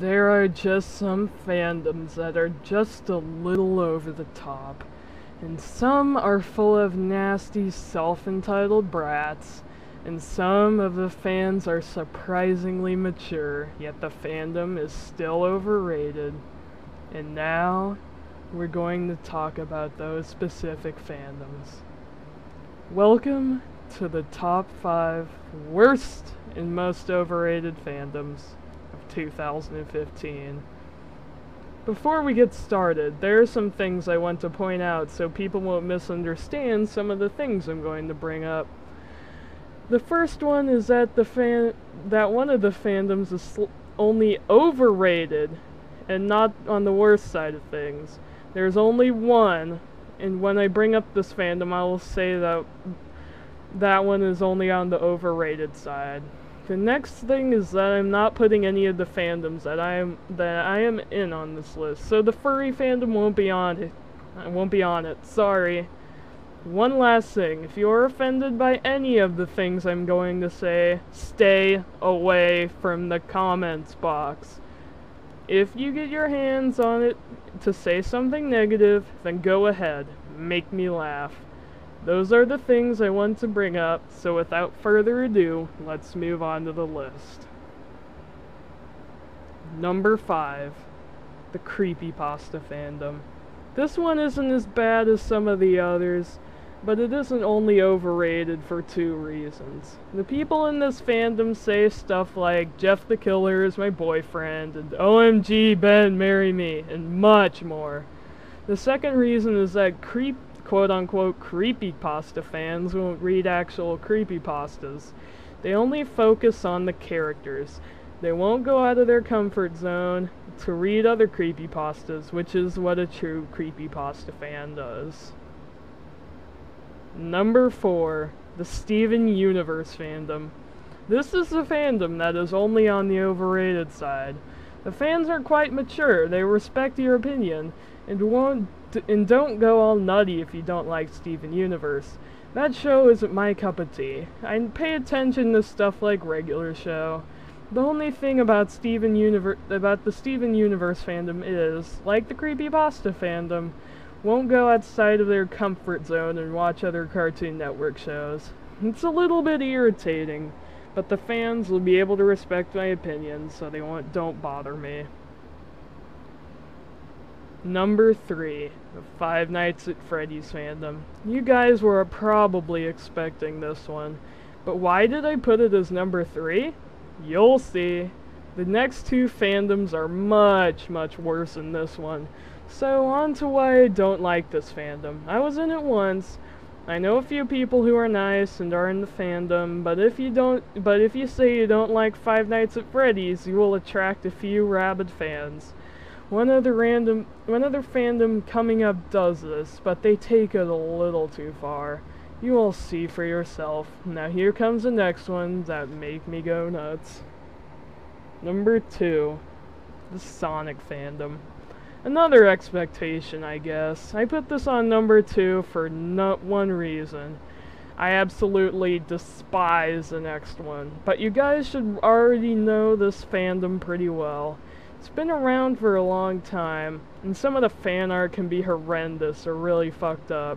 There are just some fandoms that are just a little over the top, and some are full of nasty self-entitled brats, and some of the fans are surprisingly mature, yet the fandom is still overrated. And now, we're going to talk about those specific fandoms. Welcome to the top 5 worst and most overrated fandoms 2015. Before we get started, there are some things I want to point out so people won't misunderstand some of the things I'm going to bring up. The first one is that the fan that one of the fandoms is only overrated and not on the worst side of things. There's only one, and when I bring up this fandom, I will say that that one is only on the overrated side. The next thing is that I'm not putting any of the fandoms that I am that I am in on this list. So the furry fandom won't be on it. I won't be on it. Sorry. One last thing. If you're offended by any of the things I'm going to say, stay away from the comments box. If you get your hands on it to say something negative, then go ahead. Make me laugh. Those are the things I want to bring up, so without further ado, let's move on to the list. Number 5. The Creepypasta fandom. This one isn't as bad as some of the others, but it isn't only overrated for two reasons. The people in this fandom say stuff like, Jeff the Killer is my boyfriend, and OMG Ben, marry me, and much more. The second reason is that creep quote-unquote creepy pasta fans won't read actual creepypastas. They only focus on the characters. They won't go out of their comfort zone to read other creepypastas, which is what a true creepy pasta fan does. Number 4. The Steven Universe fandom. This is a fandom that is only on the overrated side. The fans are quite mature, they respect your opinion, and won't and don't go all nutty if you don't like Steven Universe. That show isn't my cup of tea. I pay attention to stuff like regular show. The only thing about Steven Universe about the Steven Universe fandom is, like the creepypasta fandom, won't go outside of their comfort zone and watch other Cartoon Network shows. It's a little bit irritating, but the fans will be able to respect my opinion, so they won't don't bother me. Number 3, the Five Nights at Freddy's fandom. You guys were probably expecting this one, but why did I put it as number 3? You'll see. The next two fandoms are much, much worse than this one. So on to why I don't like this fandom. I was in it once. I know a few people who are nice and are in the fandom, but if you don't but if you say you don't like Five Nights at Freddy's, you will attract a few rabid fans. One other random, one other fandom coming up does this, but they take it a little too far. You will see for yourself. Now here comes the next one that make me go nuts. Number two, the Sonic fandom. Another expectation, I guess. I put this on number two for not one reason. I absolutely despise the next one. But you guys should already know this fandom pretty well. It's been around for a long time, and some of the fan art can be horrendous or really fucked up.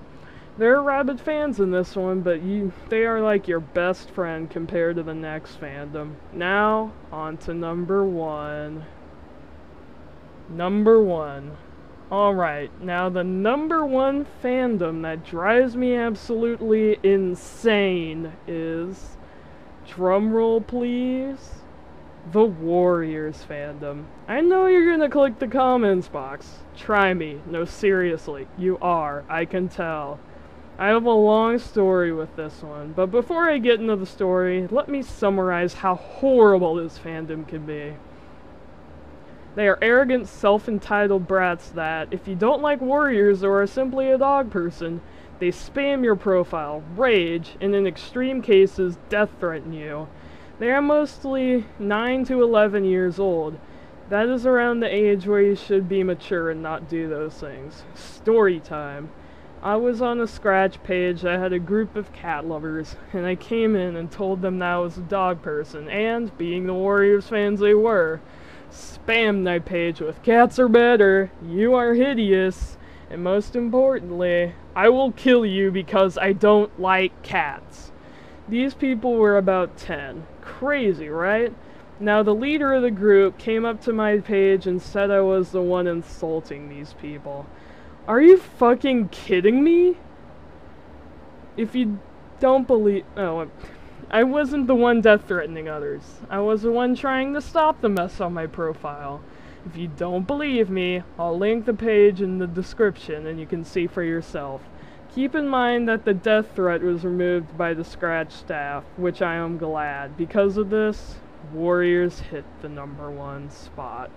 There are rabid fans in this one, but you they are like your best friend compared to the next fandom. Now, on to number one. Number one. Alright, now the number one fandom that drives me absolutely insane is... Drumroll please the Warriors fandom. I know you're gonna click the comments box. Try me. No, seriously. You are. I can tell. I have a long story with this one, but before I get into the story, let me summarize how horrible this fandom can be. They are arrogant, self-entitled brats that, if you don't like warriors or are simply a dog person, they spam your profile, rage, and in extreme cases, death threaten you, they are mostly 9 to 11 years old. That is around the age where you should be mature and not do those things. Story time. I was on a scratch page I had a group of cat lovers, and I came in and told them that I was a dog person, and, being the Warriors fans they were, spammed my page with cats are better, you are hideous, and most importantly, I will kill you because I don't like cats. These people were about 10. Crazy, right? Now, the leader of the group came up to my page and said I was the one insulting these people. Are you fucking kidding me? If you don't believe. Oh, I wasn't the one death threatening others. I was the one trying to stop the mess on my profile. If you don't believe me, I'll link the page in the description and you can see for yourself. Keep in mind that the death threat was removed by the Scratch staff, which I am glad. Because of this, Warriors hit the number one spot.